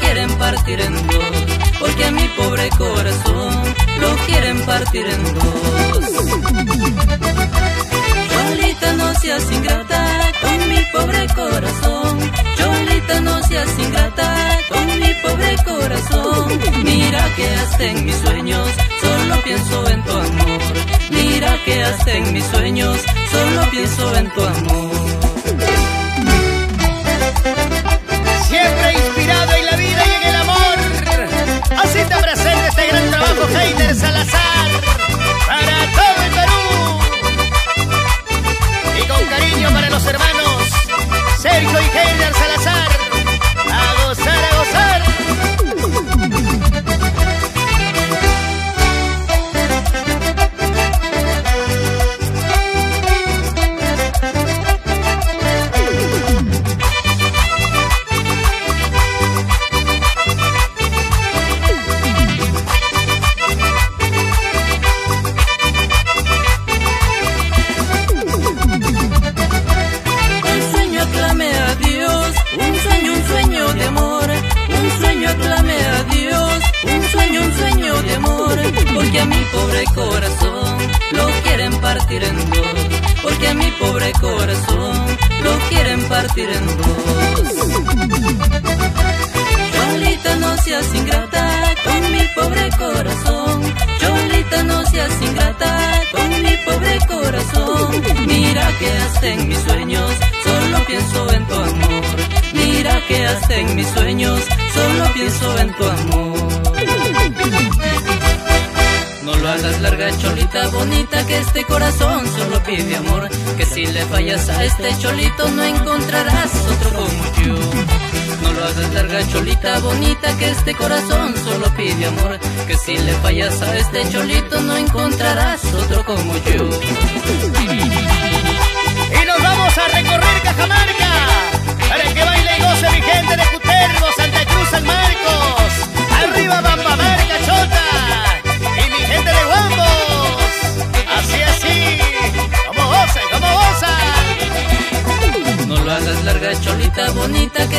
quieren partir en dos, porque a mi pobre corazón lo quieren partir en dos. Cholita, no seas ingrata con mi pobre corazón. Cholita, no seas ingrata con mi pobre corazón. Mira que hasta en mis sueños solo pienso en tu amor. Mira que hasta en mis sueños solo pienso en tu amor. Sueño aclame a Dios, un sueño, un sueño de amor. Porque a mi pobre corazón lo quieren partir en dos. Porque a mi pobre corazón lo quieren partir en dos. Cholita, no seas ingrata con mi pobre corazón. Cholita, no seas ingrata con mi pobre corazón. Mira que hasta en mis sueños En mis sueños solo pienso en tu amor. No lo hagas larga cholita bonita que este corazón solo pide amor. Que si le fallas a este cholito no encontrarás otro como yo. No lo hagas larga cholita bonita que este corazón solo pide amor. Que si le fallas a este cholito no encontrarás otro como yo. Y nos vamos a recorrer Cajamarca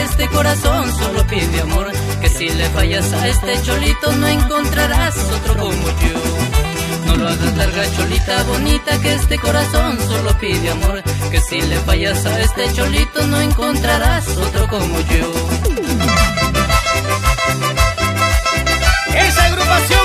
este corazón solo pide amor. Que si le fallas a este cholito no encontrarás otro como yo. No lo hagas larga cholita bonita que este corazón solo pide amor. Que si le fallas a este cholito no encontrarás otro como yo. Esa agrupación